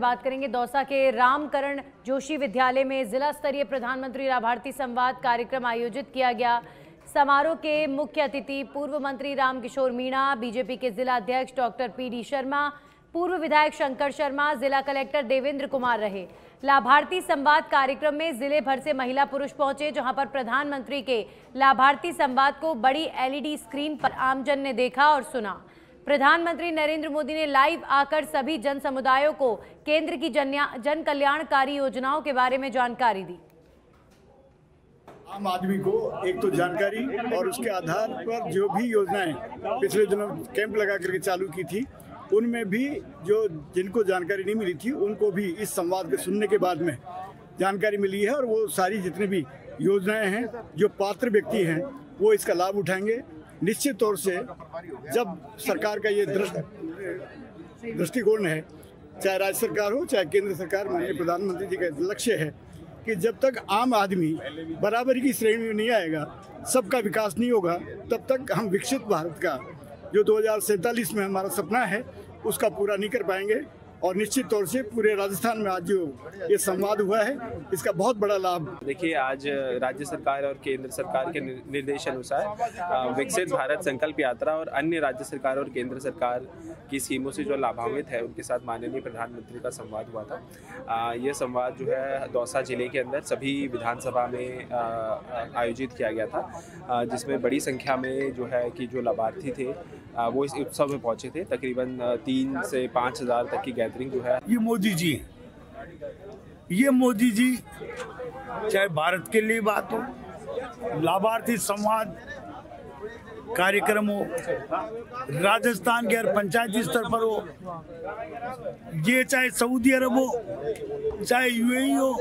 बात करेंगे दौसा के रामकरण जोशी विद्यालय में जिला स्तरीय प्रधानमंत्री लाभार्थी संवाद कार्यक्रम आयोजित किया गया। समारोह के मुख्य अतिथि पूर्व मंत्री रामकिशोर मीणा, बीजेपी के जिला अध्यक्ष डॉक्टर पी डी शर्मा, पूर्व विधायक शंकर शर्मा, जिला कलेक्टर देवेंद्र कुमार रहे। लाभार्थी संवाद कार्यक्रम में ज़िले भर से महिला पुरुष पहुँचे, जहाँ पर प्रधानमंत्री के लाभार्थी संवाद को बड़ी एलईडी स्क्रीन पर आमजन ने देखा और सुना। प्रधानमंत्री नरेंद्र मोदी ने लाइव आकर सभी जन समुदायों को केंद्र की जन कल्याणकारी योजनाओं के बारे में जानकारी दी। आम आदमी को एक तो जानकारी और उसके आधार पर जो भी योजनाएँ पिछले दिनों कैंप लगा करके चालू की थी, उनमें भी जो जिनको जानकारी नहीं मिली थी, उनको भी इस संवाद के सुनने के बाद में जानकारी मिली है और वो सारी जितनी भी योजनाएँ हैं, जो पात्र व्यक्ति हैं, वो इसका लाभ उठाएँगे। निश्चित तौर से जब सरकार का ये दृष्टिकोण है, चाहे राज्य सरकार हो, चाहे केंद्र सरकार, माननीय प्रधानमंत्री जी का लक्ष्य है कि जब तक आम आदमी बराबरी की श्रेणी में नहीं आएगा, सबका विकास नहीं होगा, तब तक हम विकसित भारत का जो दो हज़ार सैंतालीस में हमारा सपना है, उसका पूरा नहीं कर पाएँगे। और निश्चित तौर से पूरे राजस्थान में आज जो ये संवाद हुआ है, इसका बहुत बड़ा लाभ। देखिए, आज राज्य सरकार और केंद्र सरकार के निर्देश अनुसार विकसित भारत संकल्प यात्रा और अन्य राज्य सरकार और केंद्र सरकार की स्कीमों से जो लाभान्वित है, उनके साथ माननीय प्रधानमंत्री का संवाद हुआ था। ये संवाद जो है, दौसा ज़िले के अंदर सभी विधानसभा में आयोजित किया गया था जिसमें बड़ी संख्या में जो है कि जो लाभार्थी थे वो इस उत्सव में पहुँचे थे। तकरीबन तीन से पाँच हज़ार तक की गैदरिंग जो है। ये मोदी जी। ये मोदी जी, चाहे भारत के लिए बात हो, लाभार्थी संवाद कार्यक्रम हो, राजस्थान के हर पंचायती स्तर पर हो, ये चाहे सऊदी अरब हो, चाहे यूएई हो,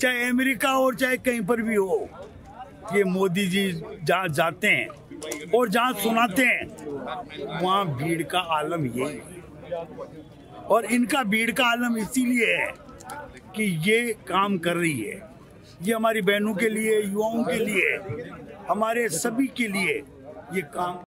चाहे अमेरिका हो चाहे कहीं पर भी हो, ये मोदी जी जहाँ जाते हैं और जहाँ सुनाते हैं, वहाँ भीड़ का आलम यही है। और इनका भीड़ का आलम इसीलिए है कि ये काम कर रही है। ये हमारी बहनों के लिए, युवाओं के लिए, हमारे सभी के लिए ये काम